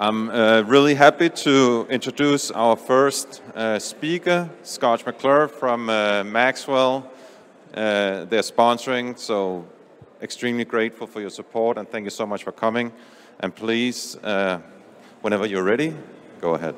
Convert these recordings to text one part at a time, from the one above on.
I'm uh, really happy to introduce our first uh, speaker, Scotch McClure from uh, Maxwell. Uh, they're sponsoring, so extremely grateful for your support and thank you so much for coming. And please, uh, whenever you're ready, go ahead.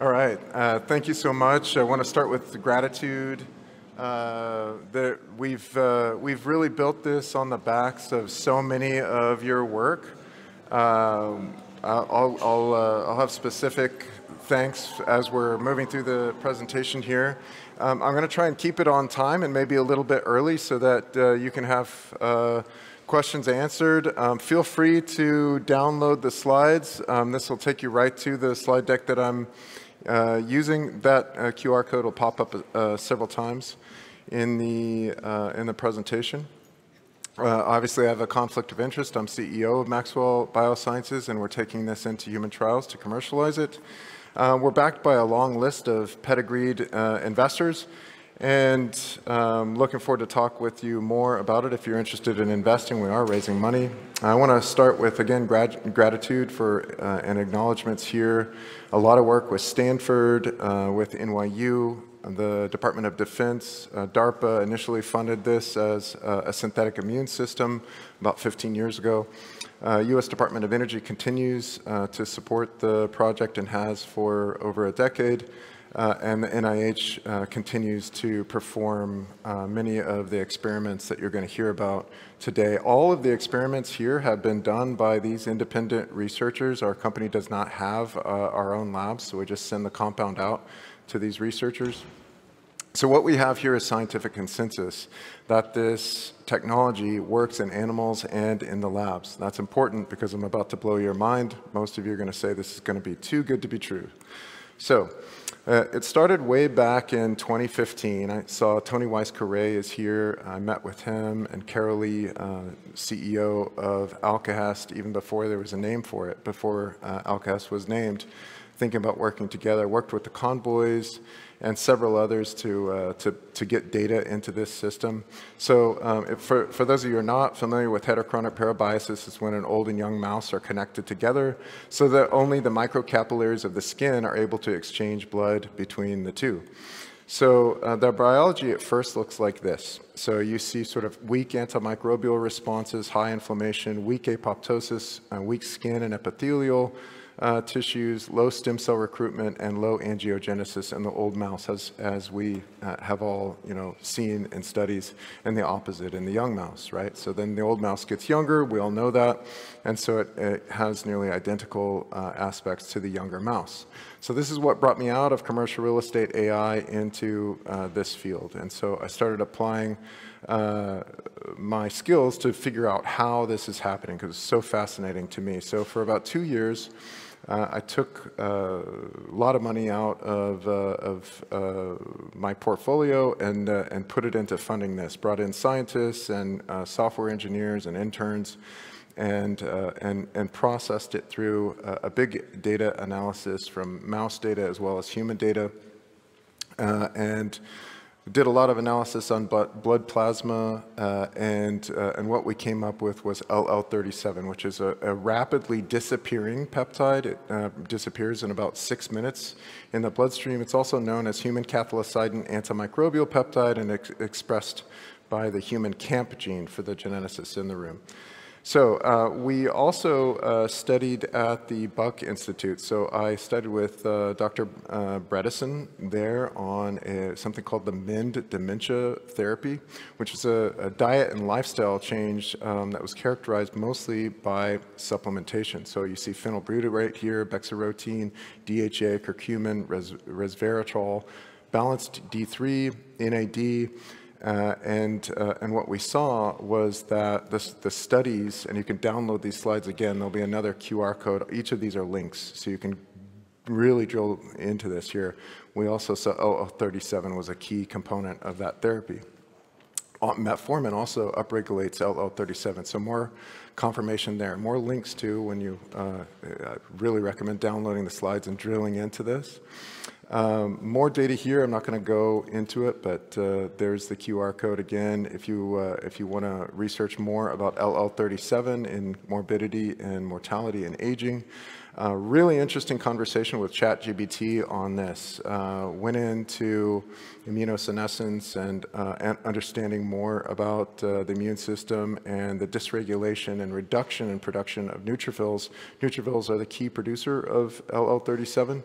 All right, uh, thank you so much. I want to start with gratitude. Uh, we've, uh, we've really built this on the backs of so many of your work. Um, I'll, I'll, uh, I'll have specific thanks as we're moving through the presentation here. Um, I'm going to try and keep it on time and maybe a little bit early so that uh, you can have uh, questions answered. Um, feel free to download the slides. Um, this will take you right to the slide deck that I'm uh, using. That uh, QR code will pop up uh, several times in the, uh, in the presentation. Uh, obviously, I have a conflict of interest. I'm CEO of Maxwell Biosciences, and we're taking this into human trials to commercialize it. Uh, we're backed by a long list of pedigreed uh, investors, and um, looking forward to talk with you more about it if you're interested in investing. We are raising money. I want to start with, again, gratitude for uh, and acknowledgments here. A lot of work with Stanford, uh, with NYU, the Department of Defense, uh, DARPA initially funded this as uh, a synthetic immune system about 15 years ago. Uh, U.S. Department of Energy continues uh, to support the project and has for over a decade. Uh, and the NIH uh, continues to perform many of the experiments that you're going to hear about today. All of the experiments here have been done by these independent researchers. Our company does not have our own labs, so we just send the compound out to these researchers. So what we have here is scientific consensus that this technology works in animals and in the labs. That's important because I'm about to blow your mind. Most of you are going to say this is going to be too good to be true. So uh, it started way back in 2015. I saw Tony Wyss-Coray is here. I met with him and Carol Lee, uh, CEO of Alkahest, even before there was a name for it, before uh, Alkahest was named, thinking about working together. Worked with the Conboys, and several others to, uh, to, to get data into this system. So um, for, for those of you who are not familiar with heterochronic parabiosis, it's when an old and young mouse are connected together so that only the microcapillaries of the skin are able to exchange blood between the two. So uh, the biology at first looks like this. So you see sort of weak antimicrobial responses, high inflammation, weak apoptosis, uh, weak skin and epithelial, uh, tissues, low stem cell recruitment, and low angiogenesis in the old mouse, as, as we uh, have all you know, seen in studies, and the opposite in the young mouse, right? So then the old mouse gets younger, we all know that, and so it, it has nearly identical uh, aspects to the younger mouse. So this is what brought me out of commercial real estate AI into uh, this field. And so I started applying uh, my skills to figure out how this is happening because it's so fascinating to me. So for about two years, uh, I took uh, a lot of money out of, uh, of uh, my portfolio and, uh, and put it into funding this. Brought in scientists and software engineers and interns and, and, and processed it through a, a, big data analysis from mouse data as well as human data. and did a lot of analysis on blood plasma, uh, and, uh, and what we came up with was LL37, which is a, a rapidly disappearing peptide. It uh, disappears in about six minutes in the bloodstream. It's also known as human cathelicidin antimicrobial peptide and ex expressed by the human CAMP gene for the geneticists in the room. So uh, we also uh, studied at the Buck Institute. So I studied with uh, Dr. Uh, Bredesen there on a, something called the MEND dementia therapy, which is a, a diet and lifestyle change um, that was characterized mostly by supplementation. So you see phenylbutyrate right here, bexarotene, DHA, curcumin, res resveratrol, balanced D3, NAD, uh, and, uh, and what we saw was that the, the studies, and you can download these slides again, there'll be another QR code. Each of these are links, so you can really drill into this here. We also saw oh, 37 was a key component of that therapy. metformin also upregulates LL37. So more confirmation there. More links too when you uh, I really recommend downloading the slides and drilling into this. Um, more data here. I'm not going to go into it, but uh, there's the QR code again. If you uh, if you want to research more about LL37 in morbidity and mortality and aging, uh, really interesting conversation with ChatGPT on this. Uh, went into immunosenescence and, uh, and understanding more about uh, the immune system and the dysregulation and reduction in production of neutrophils. Neutrophils are the key producer of LL37.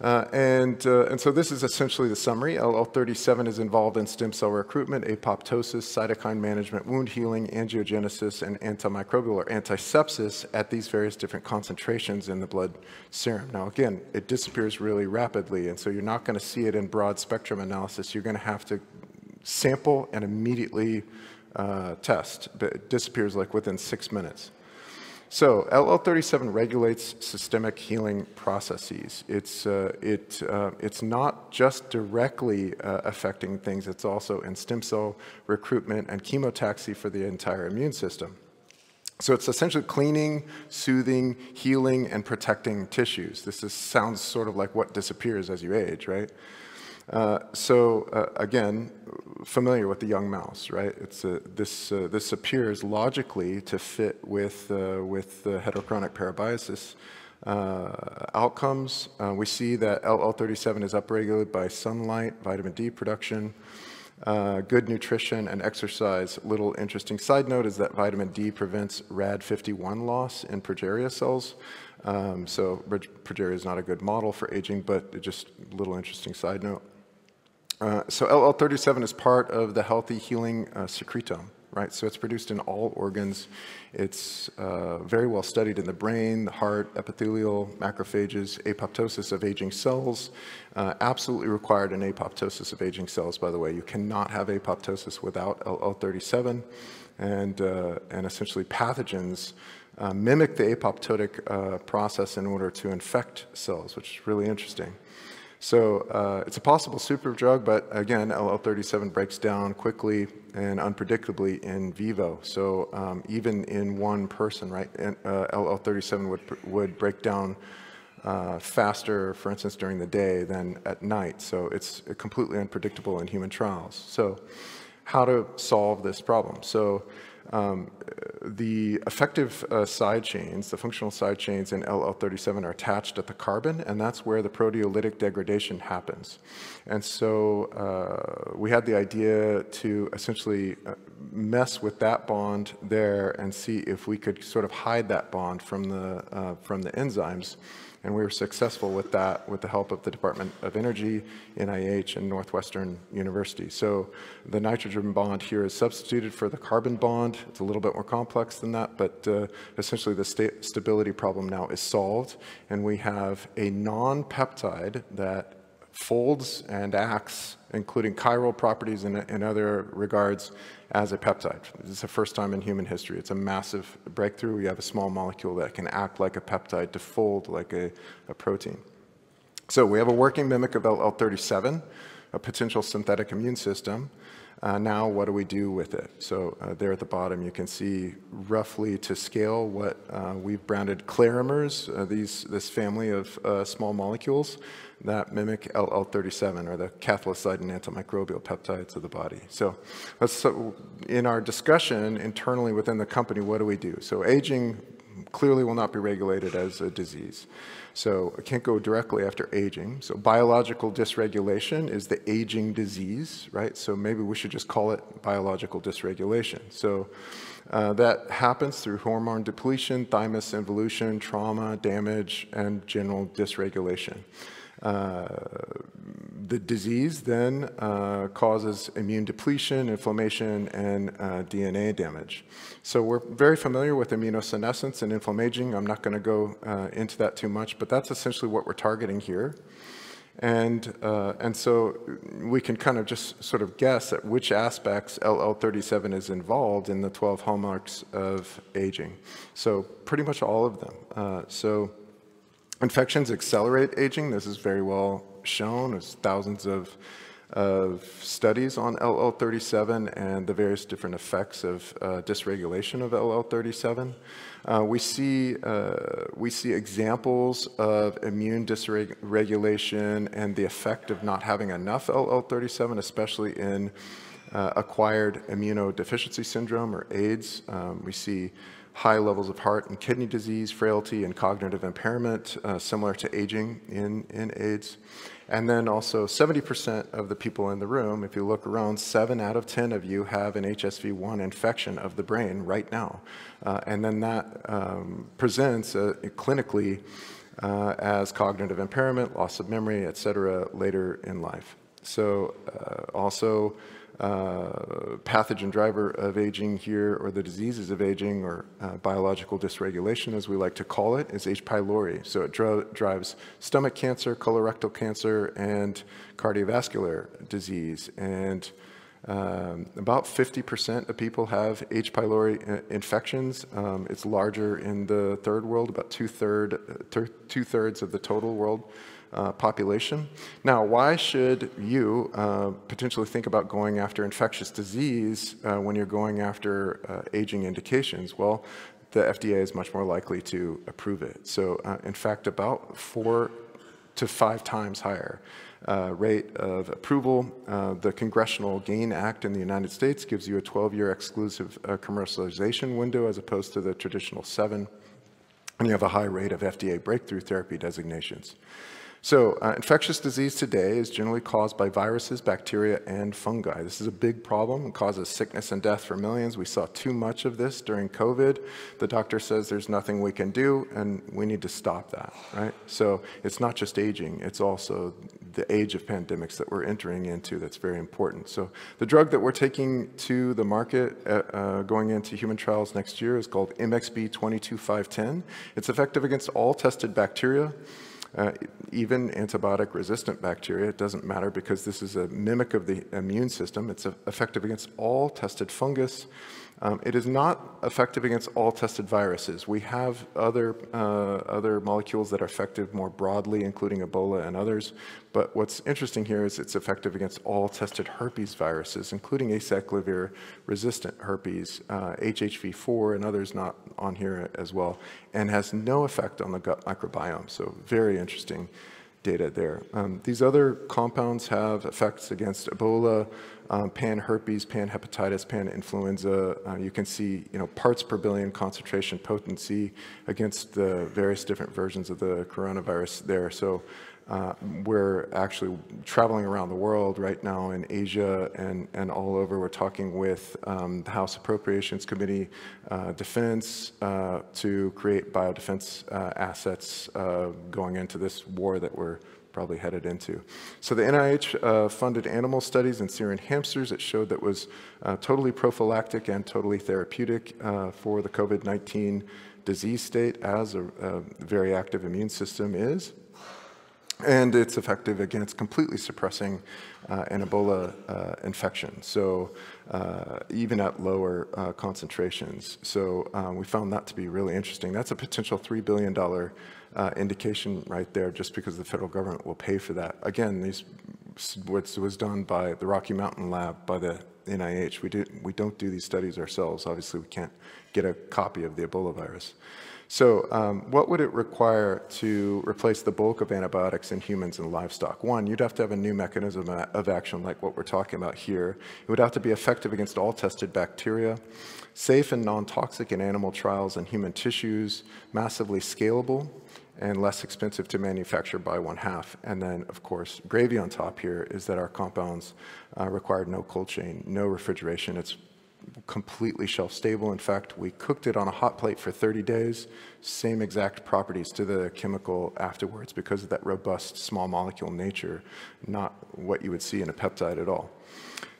Uh, and, uh, and so this is essentially the summary. LL37 is involved in stem cell recruitment, apoptosis, cytokine management, wound healing, angiogenesis, and antimicrobial or antisepsis at these various different concentrations in the blood serum. Now, again, it disappears really rapidly, and so you're not going to see it in broad spectrum analysis. You're going to have to sample and immediately uh, test, but it disappears like within six minutes. So LL37 regulates systemic healing processes. It's, uh, it, uh, it's not just directly uh, affecting things, it's also in stem cell recruitment and chemotaxis for the entire immune system. So it's essentially cleaning, soothing, healing, and protecting tissues. This is, sounds sort of like what disappears as you age, right? Uh, so uh, again, familiar with the young mouse, right? It's a, this, uh, this appears logically to fit with, uh, with the heterochronic parabiosis uh, outcomes. we see that LL37 is upregulated by sunlight, vitamin D production, good nutrition and exercise. Little interesting side note is that vitamin D prevents RAD51 loss in progeria cells. Um, so progeria is not a good model for aging, but just a little interesting side note. Uh, so LL37 is part of the healthy healing uh, secretome, right? So it's produced in all organs. It's uh, very well studied in the brain, the heart, epithelial, macrophages, apoptosis of aging cells. Uh, absolutely required in apoptosis of aging cells, by the way. You cannot have apoptosis without LL37. And, uh, and essentially pathogens mimic the apoptotic process in order to infect cells, which is really interesting. So uh, it's a possible super drug, but again, LL37 breaks down quickly and unpredictably in vivo. So um, even in one person, right, uh, LL37 would, would break down uh, faster, for instance, during the day than at night. So it's completely unpredictable in human trials. So how to solve this problem? So um, the effective uh, side chains, the functional side chains in LL37 are attached at the carbon, and that's where the proteolytic degradation happens. And so uh, we had the idea to essentially uh, mess with that bond there and see if we could sort of hide that bond from the, uh, from the enzymes and we were successful with that with the help of the Department of Energy, NIH, and Northwestern University. So the nitrogen bond here is substituted for the carbon bond. It's a little bit more complex than that, but uh, essentially the sta stability problem now is solved, and we have a non-peptide that folds and acts, including chiral properties and in other regards, as a peptide. This is the first time in human history. It's a massive breakthrough. We have a small molecule that can act like a peptide to fold like a, a protein. So we have a working mimic of LL37, a potential synthetic immune system. Uh, now, what do we do with it? So uh, there at the bottom, you can see roughly to scale what uh, we've branded claromers, uh, these, this family of uh, small molecules that mimic LL37 or the cathelicidin antimicrobial peptides of the body. So, so in our discussion internally within the company, what do we do? So aging clearly will not be regulated as a disease. So it can't go directly after aging. So biological dysregulation is the aging disease, right? So maybe we should just call it biological dysregulation. So uh, that happens through hormone depletion, thymus involution, trauma, damage, and general dysregulation. Uh, the disease then uh, causes immune depletion, inflammation, and uh, DNA damage. So we're very familiar with immunosenescence and inflammaging. I'm not going to go uh, into that too much, but that's essentially what we're targeting here. And, uh, and so we can kind of just sort of guess at which aspects LL37 is involved in the 12 hallmarks of aging. So pretty much all of them. Uh, so Infections accelerate aging. This is very well shown. There's thousands of of studies on LL37 and the various different effects of uh, dysregulation of LL37. Uh, we, see, uh, we see examples of immune dysregulation and the effect of not having enough LL37, especially in uh, acquired immunodeficiency syndrome or AIDS. Um, we see high levels of heart and kidney disease, frailty, and cognitive impairment, uh, similar to aging in, in AIDS. And then also 70% of the people in the room, if you look around, 7 out of 10 of you have an HSV1 infection of the brain right now. Uh, and then that um, presents uh, clinically uh, as cognitive impairment, loss of memory, et cetera, later in life. So uh, also uh, pathogen driver of aging here, or the diseases of aging, or uh, biological dysregulation, as we like to call it, is H. pylori. So it dro- drives stomach cancer, colorectal cancer, and cardiovascular disease. And um, about 50% of people have H. pylori uh, infections. Um, it's larger in the third world, about uh, two-thirds of the total world uh, population. Now, why should you uh, potentially think about going after infectious disease uh, when you're going after uh, aging indications? Well, the FDA is much more likely to approve it. So, uh, in fact, about four to five times higher. Uh, rate of approval. Uh, the Congressional Gain Act in the United States gives you a 12 year exclusive uh, commercialization window as opposed to the traditional seven. And you have a high rate of FDA breakthrough therapy designations. So, uh, infectious disease today is generally caused by viruses, bacteria, and fungi. This is a big problem. It causes sickness and death for millions. We saw too much of this during COVID. The doctor says there's nothing we can do, and we need to stop that, right? So, it's not just aging, it's also the age of pandemics that we're entering into that's very important. So, the drug that we're taking to the market uh, uh going into human trials next year is called MXB 22510. It's effective against all tested bacteria. Uh, even antibiotic resistant bacteria, it doesn't matter because this is a mimic of the immune system. It's effective against all tested fungus, um, it is not effective against all tested viruses. We have other, uh, other molecules that are effective more broadly, including Ebola and others. But what's interesting here is it's effective against all tested herpes viruses, including acyclovir resistant herpes, uh, HHV4, and others not on here as well, and has no effect on the gut microbiome. So, very interesting data there. Um, these other compounds have effects against Ebola, um, pan-herpes, pan-hepatitis, pan-influenza. Uh, you can see, you know, parts per billion concentration potency against the various different versions of the coronavirus there. So uh, we're actually traveling around the world right now in Asia and, and all over. We're talking with um, the House Appropriations Committee, uh, Defense, uh, to create biodefense uh, assets uh, going into this war that we're probably headed into. So the NIH uh, funded animal studies in Syrian hamsters. It showed that was totally prophylactic and totally therapeutic for the COVID-19 disease state as a, a very active immune system is and it's effective against completely suppressing uh, an Ebola uh, infection, so uh, even at lower uh, concentrations. So um, we found that to be really interesting. That's a potential $3 billion uh, indication right there just because the federal government will pay for that. Again, these, what was done by the Rocky Mountain Lab, by the NIH. We, do, we don't do these studies ourselves. Obviously, we can't get a copy of the Ebola virus. So um, what would it require to replace the bulk of antibiotics in humans and livestock? One, you'd have to have a new mechanism of action like what we're talking about here. It would have to be effective against all tested bacteria, safe and non-toxic in animal trials and human tissues, massively scalable, and less expensive to manufacture by one half. And then, of course, gravy on top here is that our compounds uh, require no cold chain, no refrigeration. It's completely shelf stable. In fact, we cooked it on a hot plate for 30 days, same exact properties to the chemical afterwards because of that robust small molecule nature, not what you would see in a peptide at all.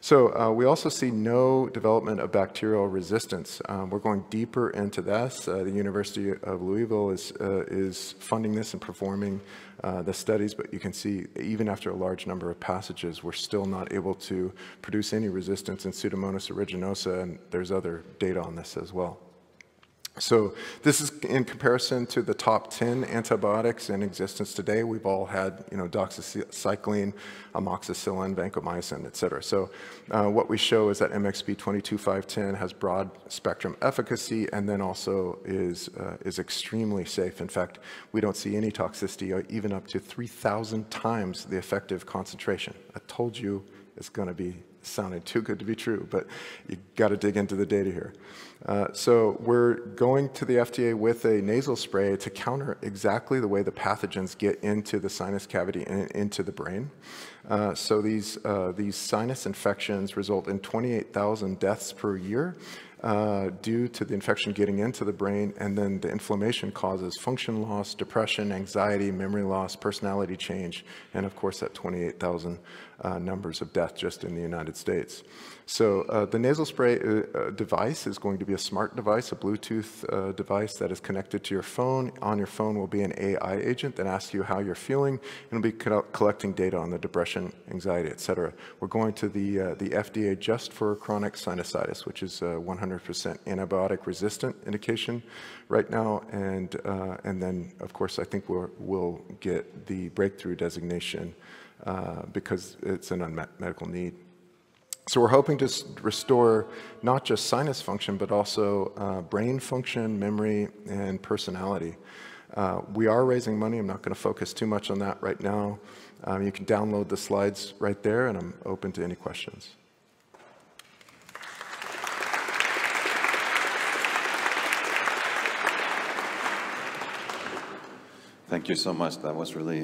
So uh, we also see no development of bacterial resistance. Um, we're going deeper into this. Uh, the University of Louisville is, uh, is funding this and performing uh, the studies, but you can see even after a large number of passages, we're still not able to produce any resistance in Pseudomonas aeruginosa, and there's other data on this as well. So this is in comparison to the top 10 antibiotics in existence today. We've all had, you know, doxycycline, amoxicillin, vancomycin, et cetera. So uh, what we show is that MXB 22510 has broad spectrum efficacy and then also is, uh, is extremely safe. In fact, we don't see any toxicity even up to 3,000 times the effective concentration. I told you it's going to be sounding too good to be true, but you got to dig into the data here. Uh, so we're going to the FDA with a nasal spray to counter exactly the way the pathogens get into the sinus cavity and into the brain. Uh, so these, uh, these sinus infections result in 28,000 deaths per year uh, due to the infection getting into the brain, and then the inflammation causes function loss, depression, anxiety, memory loss, personality change, and of course that 28,000 uh, numbers of death just in the United States. So uh, the nasal spray uh, uh, device is going to be a smart device, a Bluetooth device that is connected to your phone. On your phone will be an AI agent that asks you how you're feeling and will be co collecting data on the depression, anxiety, et cetera. We're going to the, the FDA just for chronic sinusitis, which is 100% antibiotic resistant indication right now. And, and then, of course, I think we'll, we'll get the breakthrough designation because it's an unmet medical need. So we're hoping to restore not just sinus function, but also uh, brain function, memory, and personality. Uh, we are raising money. I'm not going to focus too much on that right now. Um, you can download the slides right there, and I'm open to any questions. Thank you so much. That was really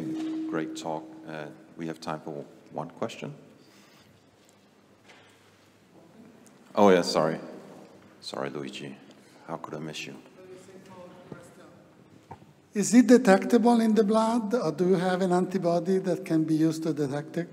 great talk. Uh, we have time for one question. Oh, yeah, sorry. Sorry, Luigi. How could I miss you? Is it detectable in the blood, or do you have an antibody that can be used to detect it?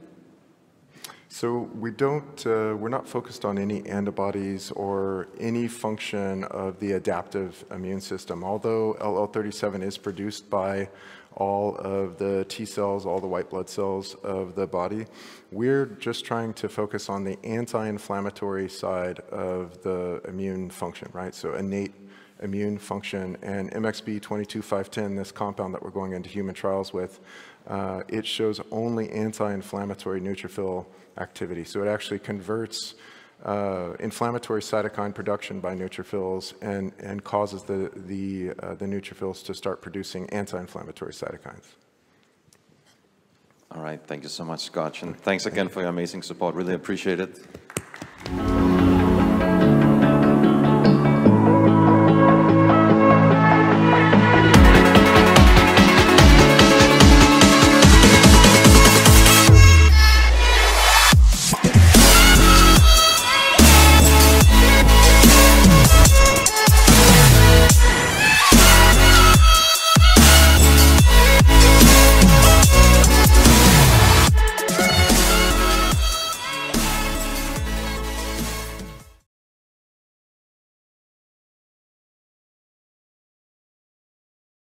So we don't, uh, we're not focused on any antibodies or any function of the adaptive immune system. Although LL37 is produced by all of the T cells, all the white blood cells of the body. We're just trying to focus on the anti-inflammatory side of the immune function, right? So innate immune function and MXB 22510, this compound that we're going into human trials with, uh, it shows only anti-inflammatory neutrophil activity. So it actually converts uh, inflammatory cytokine production by neutrophils and, and causes the, the, uh, the neutrophils to start producing anti-inflammatory cytokines. All right, thank you so much, Scott, and thanks again for your amazing support. Really appreciate it.